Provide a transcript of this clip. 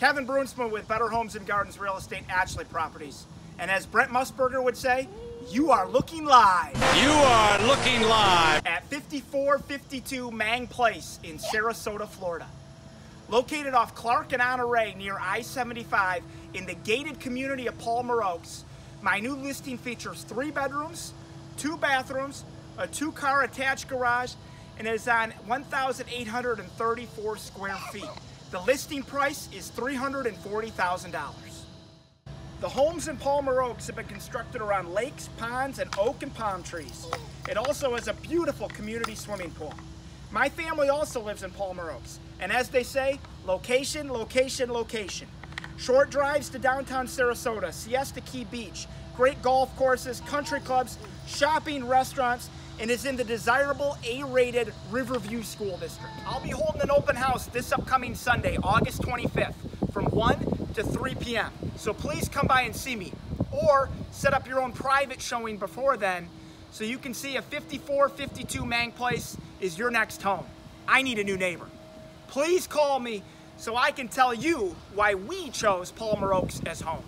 Kevin Bruinsma with Better Homes and Gardens Real Estate Ashley Properties. And as Brent Musburger would say, you are looking live. You are looking live at 5452 Mang Place in Sarasota, Florida. Located off Clark and Honore near I-75 in the gated community of Palmer Oaks, my new listing features three bedrooms, two bathrooms, a two-car attached garage, and is on 1,834 square feet. The listing price is $340,000. The homes in Palmer Oaks have been constructed around lakes, ponds, and oak and palm trees. It also has a beautiful community swimming pool. My family also lives in Palmer Oaks, and as they say, location, location, location. Short drives to downtown Sarasota, Siesta Key Beach, great golf courses, country clubs, shopping, restaurants, and is in the desirable A-rated Riverview School District. I'll be holding an open house this upcoming Sunday, August 25th, from 1 to 3 p.m. So please come by and see me, or set up your own private showing before then, so you can see if 5452 Mang Place is your next home. I need a new neighbor. Please call me so I can tell you why we chose Palmer Oaks as home.